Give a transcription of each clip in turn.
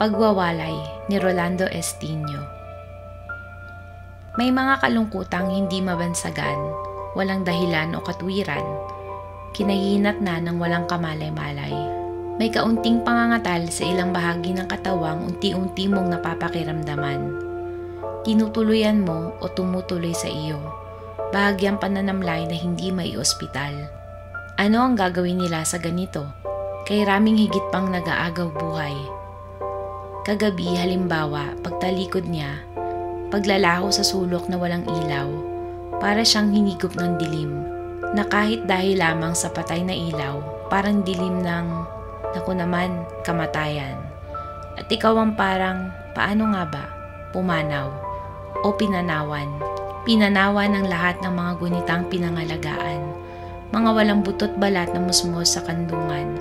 Pagwawalay ni Rolando Estino May mga kalungkutang hindi mabansagan, walang dahilan o katwiran, kinahinat na ng walang kamalay-malay. May kaunting pangangatal sa ilang bahagi ng katawang unti-unti mong napapakiramdaman. Tinutuluyan mo o tumutuloy sa iyo. Bahagyang pananamlay na hindi may ospital. Ano ang gagawin nila sa ganito? Kay raming higit pang nag-aagaw buhay. Kagabi halimbawa, pagtalikod niya, paglalaho sa sulok na walang ilaw, para siyang hinigop ng dilim, na kahit dahil lamang sa patay na ilaw, parang dilim ng, naku naman, kamatayan. At ikaw ang parang, paano nga ba, pumanaw o pinanawan. Pinanawan ng lahat ng mga gunitang pinangalagaan, mga walang butot balat na musmos sa kandungan,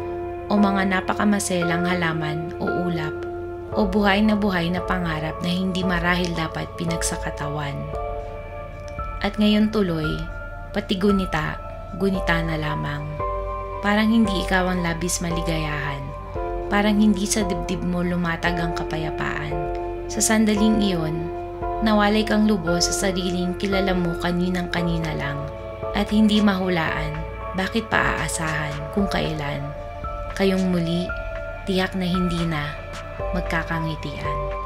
o mga napakamaselang halaman o o buhay na buhay na pangarap na hindi marahil dapat pinagsakatawan. At ngayon tuloy, pati gunita, gunita na lamang. Parang hindi ikaw ang labis maligayahan. Parang hindi sa dibdib mo lumatag ang kapayapaan. Sa sandaling iyon, nawalay kang lubos sa sariling kilala mo kaninang kanina lang at hindi mahulaan bakit paaasahan kung kailan. Kayong muli, tiyak na hindi na magkakangitian.